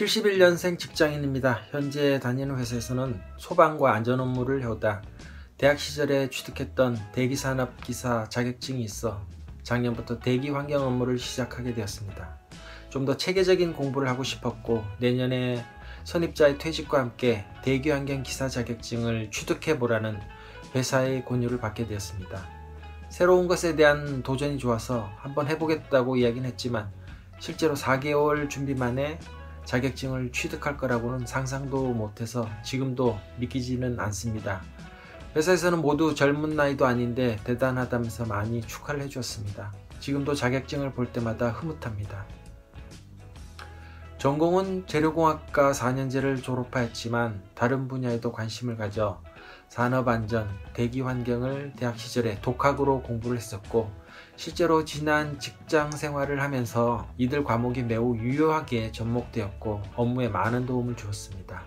71년생 직장인입니다. 현재 다니는 회사에서는 소방과 안전 업무를 해오다 대학 시절에 취득했던 대기산업기사 자격증이 있어 작년부터 대기 환경 업무를 시작하게 되었습니다. 좀 더 체계적인 공부를 하고 싶었고 내년에 선입자의 퇴직과 함께 대기 환경 기사 자격증을 취득해 보라는 회사의 권유를 받게 되었습니다. 새로운 것에 대한 도전이 좋아서 한번 해보겠다고 이야기는 했지만 실제로 4개월 준비 만에 자격증을 취득할 거라고는 상상도 못해서 지금도 믿기지는 않습니다. 회사에서는 모두 젊은 나이도 아닌데 대단하다면서 많이 축하를 해주었습니다. 지금도 자격증을 볼 때마다 흐뭇합니다. 전공은 재료공학과 4년제를 졸업하였지만 다른 분야에도 관심을 가져 산업안전, 대기환경을 대학 시절에 독학으로 공부를 했었고 실제로 지난 직장 생활을 하면서 이들 과목이 매우 유효하게 접목되었고 업무에 많은 도움을 주었습니다.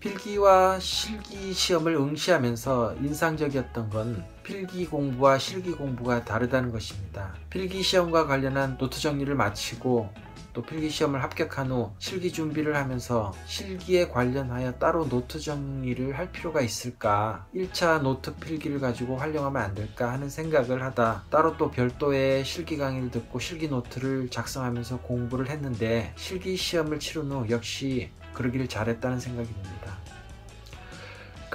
필기와 실기 시험을 응시하면서 인상적이었던 건 필기 공부와 실기 공부가 다르다는 것입니다. 필기 시험과 관련한 노트 정리를 마치고 또 필기 시험을 합격한 후 실기 준비를 하면서 실기에 관련하여 따로 노트 정리를 할 필요가 있을까 1차 노트 필기를 가지고 활용하면 안 될까 하는 생각을 하다 따로 또 별도의 실기 강의를 듣고 실기 노트를 작성하면서 공부를 했는데 실기 시험을 치른 후 역시 그러기를 잘했다는 생각이 듭니다.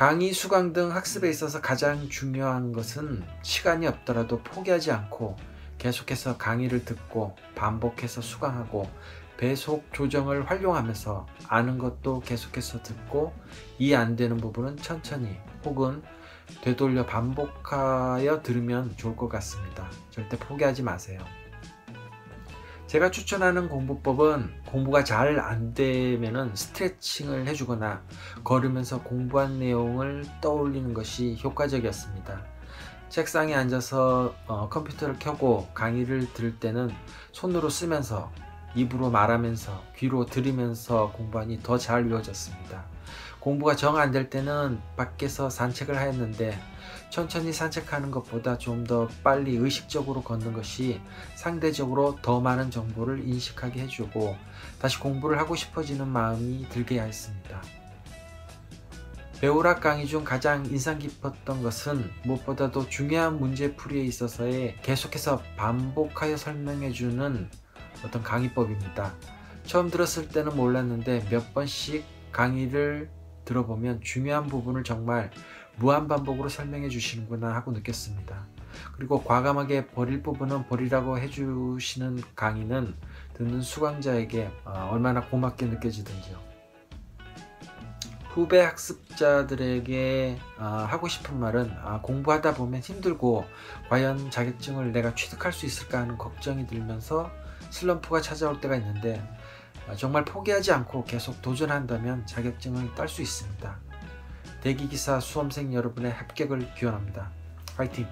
강의, 수강 등 학습에 있어서 가장 중요한 것은 시간이 없더라도 포기하지 않고 계속해서 강의를 듣고 반복해서 수강하고 배속 조정을 활용하면서 아는 것도 계속해서 듣고 이해 안 되는 부분은 천천히 혹은 되돌려 반복하여 들으면 좋을 것 같습니다. 절대 포기하지 마세요. 제가 추천하는 공부법은 공부가 잘 안 되면 스트레칭을 해주거나 걸으면서 공부한 내용을 떠올리는 것이 효과적이었습니다. 책상에 앉아서 어, 컴퓨터를 켜고 강의를 들을 때는 손으로 쓰면서 입으로 말하면서 귀로 들으면서 공부하니 더 잘 이루어졌습니다. 공부가 정 안 될 때는 밖에서 산책을 하였는데 천천히 산책하는 것보다 좀 더 빨리 의식적으로 걷는 것이 상대적으로 더 많은 정보를 인식하게 해주고 다시 공부를 하고 싶어지는 마음이 들게 하였습니다. 배우락 강의 중 가장 인상 깊었던 것은 무엇보다도 중요한 문제 풀이에 있어서의 계속해서 반복하여 설명해주는 어떤 강의법입니다. 처음 들었을 때는 몰랐는데 몇 번씩 강의를 들어보면 중요한 부분을 정말 무한반복으로 설명해 주시는구나 하고 느꼈습니다. 그리고 과감하게 버릴 부분은 버리라고 해주시는 강의는 듣는 수강자에게 어, 얼마나 고맙게 느껴지든지요. 후배 학습자들에게 어, 하고 싶은 말은 아, 공부하다 보면 힘들고 과연 자격증을 내가 취득할 수 있을까 하는 걱정이 들면서 슬럼프가 찾아올 때가 있는데 아, 정말 포기하지 않고 계속 도전한다면 자격증을 딸 수 있습니다. 대기기사 수험생 여러분의 합격을 기원합니다. 화이팅!